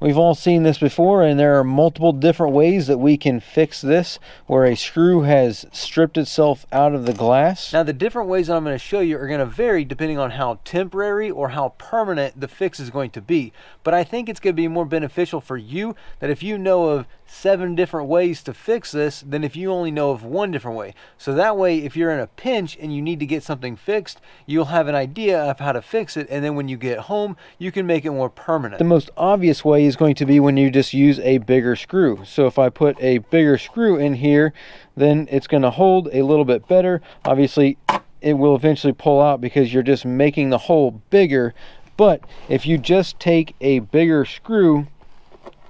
We've all seen this before and there are multiple different ways that we can fix this where a screw has stripped itself out of the glass. Now the different ways that I'm going to show you are going to vary depending on how temporary or how permanent the fix is going to be. But I think it's going to be more beneficial for you that if you know of seven different ways to fix this than if you only know of one different way. So that way if you're in a pinch and you need to get something fixed, you'll have an idea of how to fix it and then when you get home you can make it more permanent. The most obvious way is going to be when you just use a bigger screw. So if I put a bigger screw in here, then it's going to hold a little bit better. Obviously, it will eventually pull out because you're just making the hole bigger. But if you just take a bigger screw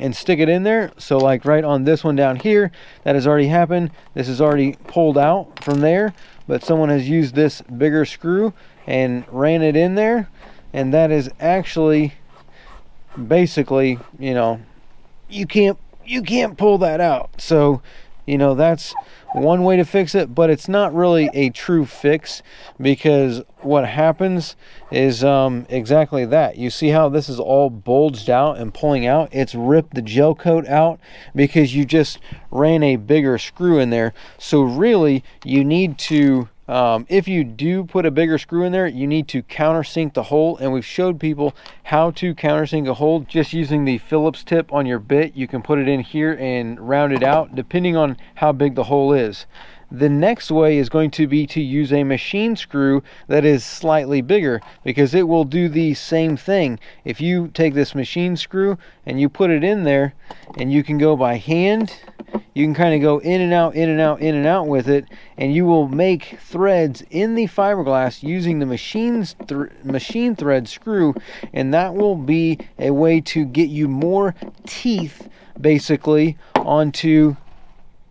and stick it in there, so like right on this one down here, that has already happened. This is already pulled out from there, but someone has used this bigger screw and ran it in there. And that is actually basically, you know, you can't you can't pull that out. So, you know, that's one way to fix it, but it's not really a true fix because what happens is um, exactly that. You see how this is all bulged out and pulling out? It's ripped the gel coat out because you just ran a bigger screw in there. So really, you need to um, if you do put a bigger screw in there, you need to countersink the hole. And we've showed people how to countersink a hole just using the Phillips tip on your bit. You can put it in here and round it out depending on how big the hole is. The next way is going to be to use a machine screw that is slightly bigger because it will do the same thing. If you take this machine screw and you put it in there and you can go by hand you can kind of go in and out, in and out, in and out with it, and you will make threads in the fiberglass using the machine's th machine thread screw, and that will be a way to get you more teeth, basically, onto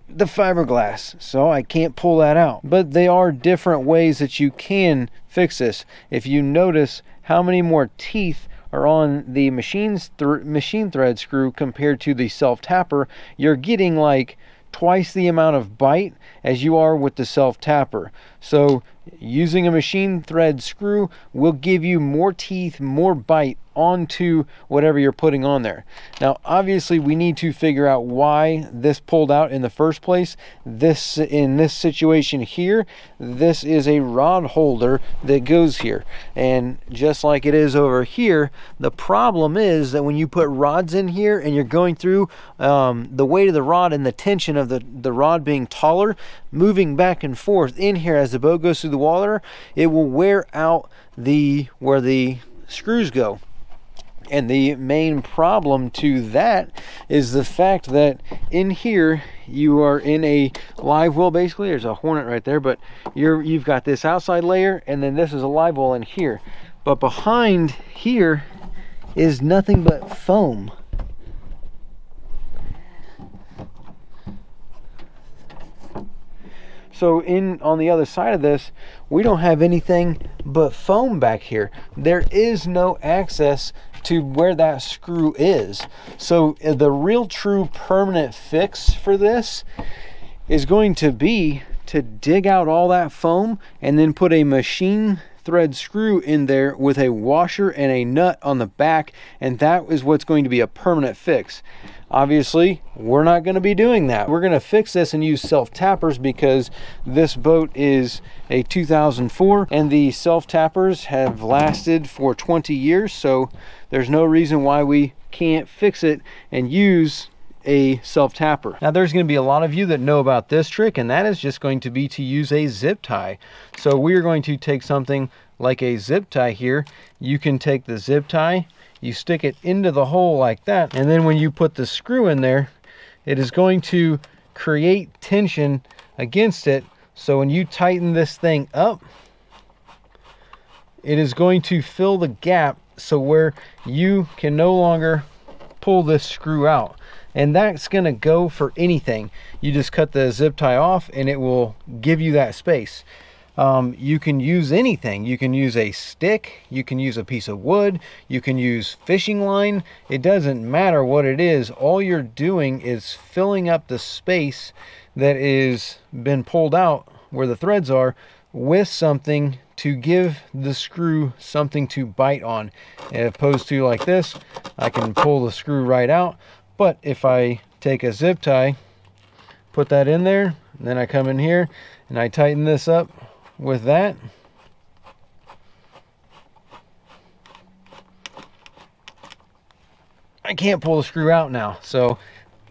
the fiberglass. So I can't pull that out. But they are different ways that you can fix this. If you notice how many more teeth are on the machine's th machine thread screw compared to the self tapper, you're getting like twice the amount of bite as you are with the self tapper. So using a machine thread screw will give you more teeth, more bite onto whatever you're putting on there. Now, obviously, we need to figure out why this pulled out in the first place. This, in this situation here, this is a rod holder that goes here. And just like it is over here, the problem is that when you put rods in here and you're going through um, the weight of the rod and the tension of the, the rod being taller, moving back and forth in here as the boat goes through the water, it will wear out the where the screws go. And the main problem to that is the fact that in here you are in a live well basically. There's a hornet right there, but you're you've got this outside layer and then this is a live well in here. But behind here is nothing but foam. So in on the other side of this, we don't have anything but foam back here. There is no access to where that screw is. So uh, the real true permanent fix for this is going to be to dig out all that foam and then put a machine thread screw in there with a washer and a nut on the back and that is what's going to be a permanent fix. Obviously, we're not going to be doing that. We're going to fix this and use self-tappers because this boat is a 2004 and the self-tappers have lasted for 20 years. So there's no reason why we can't fix it and use a self tapper. Now there's going to be a lot of you that know about this trick and that is just going to be to use a zip tie. So we are going to take something like a zip tie here. You can take the zip tie you stick it into the hole like that and then when you put the screw in there it is going to create tension against it so when you tighten this thing up it is going to fill the gap so where you can no longer pull this screw out and that's going to go for anything you just cut the zip tie off and it will give you that space um, you can use anything. You can use a stick, you can use a piece of wood, you can use fishing line. It doesn't matter what it is. All you're doing is filling up the space that is been pulled out where the threads are with something to give the screw something to bite on. As opposed to like this, I can pull the screw right out. But if I take a zip tie, put that in there, then I come in here and I tighten this up with that. I can't pull the screw out now. So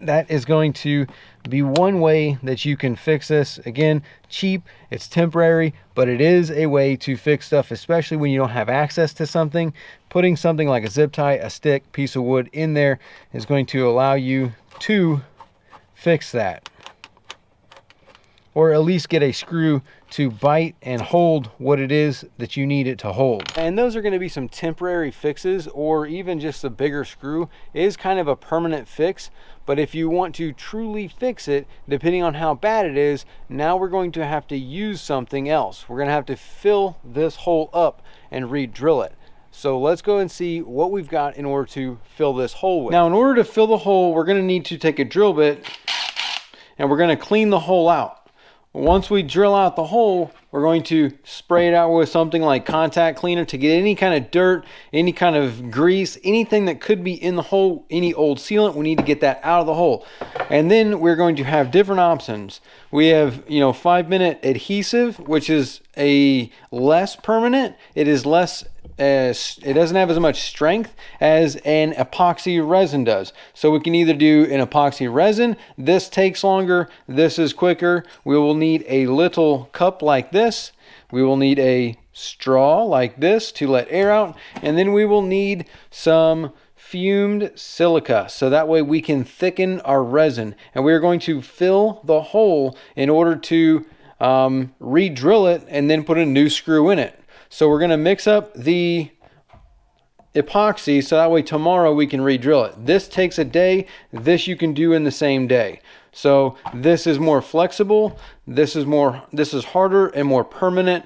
that is going to be one way that you can fix this. Again, cheap, it's temporary, but it is a way to fix stuff, especially when you don't have access to something. Putting something like a zip tie, a stick, piece of wood in there is going to allow you to fix that or at least get a screw to bite and hold what it is that you need it to hold. And those are going to be some temporary fixes or even just a bigger screw is kind of a permanent fix. But if you want to truly fix it, depending on how bad it is, now we're going to have to use something else. We're going to have to fill this hole up and re-drill it. So let's go and see what we've got in order to fill this hole with. Now, in order to fill the hole, we're going to need to take a drill bit and we're going to clean the hole out. Once we drill out the hole, we're going to spray it out with something like contact cleaner to get any kind of dirt, any kind of grease, anything that could be in the hole, any old sealant, we need to get that out of the hole. And then we're going to have different options. We have, you know, five minute adhesive, which is a less permanent. It is less as it doesn't have as much strength as an epoxy resin does. So we can either do an epoxy resin, this takes longer, this is quicker. We will need a little cup like this. We will need a straw like this to let air out. And then we will need some fumed silica so that way we can thicken our resin and we're going to fill the hole in order to um, re-drill it and then put a new screw in it. So we're going to mix up the epoxy so that way tomorrow we can re-drill it. This takes a day. This you can do in the same day. So this is more flexible. This is more, this is harder and more permanent.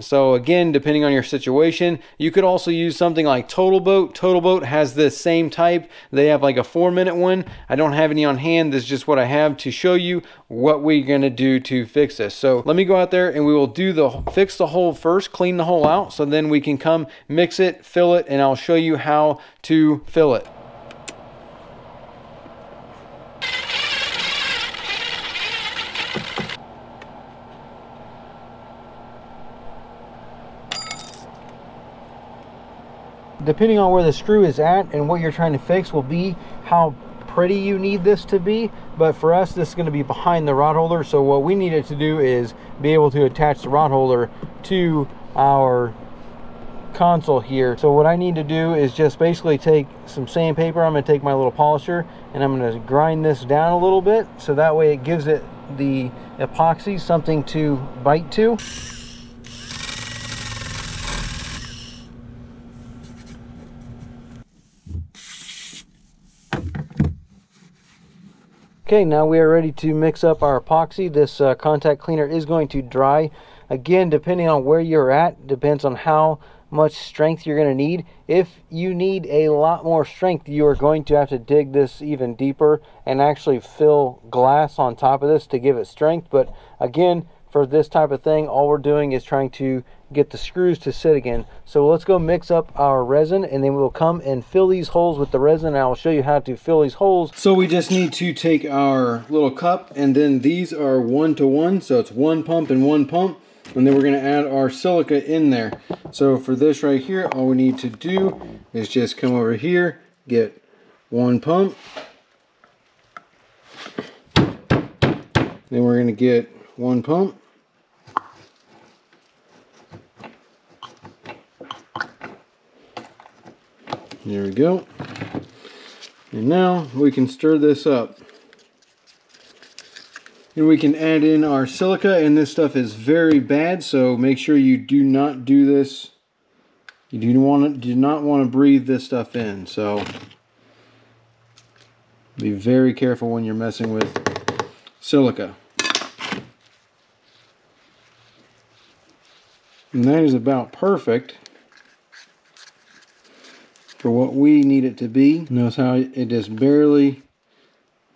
So again, depending on your situation, you could also use something like TotalBoat. Total Boat has the same type. They have like a four minute one. I don't have any on hand. This is just what I have to show you what we're gonna do to fix this. So let me go out there and we will do the fix the hole first, clean the hole out. So then we can come mix it, fill it, and I'll show you how to fill it. Depending on where the screw is at and what you're trying to fix will be how pretty you need this to be. But for us this is going to be behind the rod holder. So what we needed to do is be able to attach the rod holder to our console here. So what I need to do is just basically take some sandpaper. I'm going to take my little polisher and I'm going to grind this down a little bit so that way it gives it the epoxy something to bite to Okay, now we are ready to mix up our epoxy. This uh, contact cleaner is going to dry. Again, depending on where you're at, depends on how much strength you're going to need. If you need a lot more strength, you are going to have to dig this even deeper and actually fill glass on top of this to give it strength. But again, for this type of thing, all we're doing is trying to get the screws to sit again. So let's go mix up our resin and then we'll come and fill these holes with the resin and I'll show you how to fill these holes. So we just need to take our little cup and then these are one to one. So it's one pump and one pump. And then we're gonna add our silica in there. So for this right here, all we need to do is just come over here, get one pump. Then we're gonna get one pump. There we go. And now we can stir this up. And we can add in our silica and this stuff is very bad so make sure you do not do this. You do, want to, do not want to breathe this stuff in so be very careful when you're messing with silica. And that is about perfect for what we need it to be. Notice how it just barely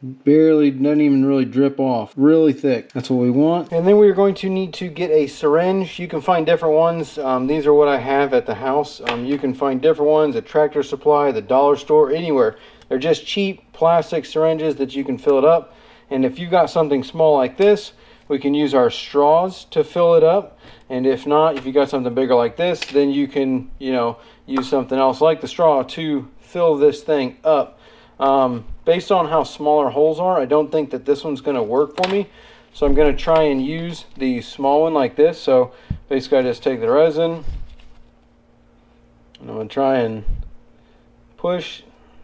barely doesn't even really drip off. Really thick. That's what we want. And then we're going to need to get a syringe. You can find different ones. Um, these are what i have at the house. Um, you can find different ones at tractor supply the dollar store anywhere. They're just cheap plastic syringes that you can fill it up. And if you've got something small like this we can use our straws to fill it up and if not if you got something bigger like this then you can you know use something else like the straw to fill this thing up um, based on how small our holes are, I don't think that this one's going to work for me. So I'm going to try and use the small one like this. So basically I just take the resin and I'm going to try and push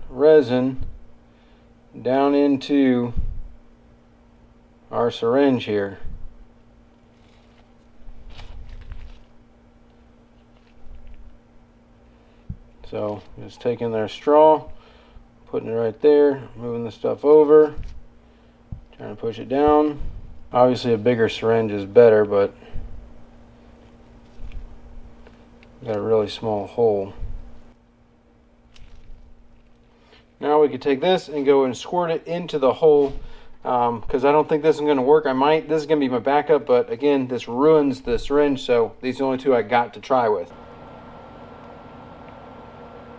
resin down into our syringe here. So just taking their straw putting it right there, moving the stuff over, trying to push it down. Obviously a bigger syringe is better, but got a really small hole. Now we could take this and go and squirt it into the hole because um, I don't think this is going to work. I might, this is going to be my backup, but again, this ruins the syringe, so these are the only two I got to try with.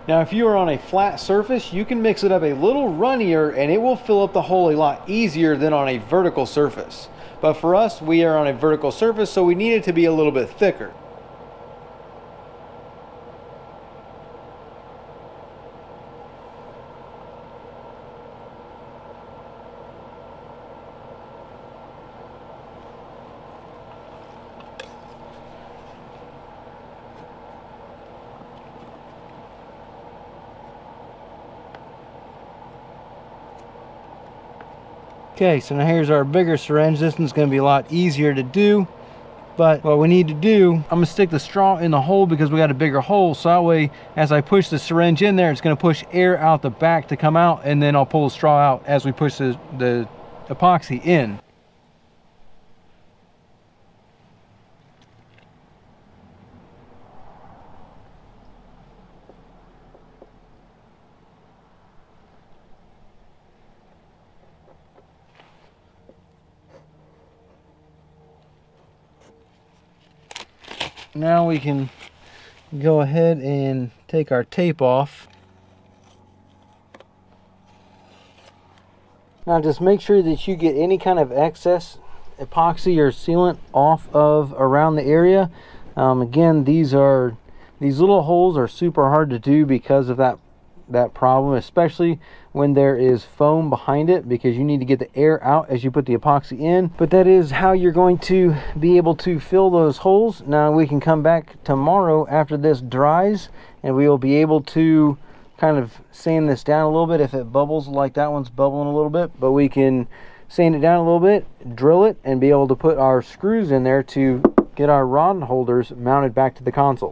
Now if you are on a flat surface, you can mix it up a little runnier and it will fill up the hole a lot easier than on a vertical surface. But for us, we are on a vertical surface, so we need it to be a little bit thicker. Okay, so now here's our bigger syringe. This one's to be a lot easier to do. But what we need to do, I'm to stick the straw in the hole because we got a bigger hole. So that way, as I push the syringe in there, it's to push air out the back to come out. And then I'll pull the straw out as we push the, the epoxy in. Now we can go ahead and take our tape off. Now just make sure that you get any kind of excess epoxy or sealant off of around the area. Um, again, these are these little holes are super hard to do because of that that problem, especially when there is foam behind it because you need to get the air out as you put the epoxy in. But that is how you're going to be able to fill those holes. Now we can come back tomorrow after this dries and we will be able to kind of sand this down a little bit if it bubbles like that one's bubbling a little bit. But we can sand it down a little bit, drill it, and be able to put our screws in there to get our rod holders mounted back to the console.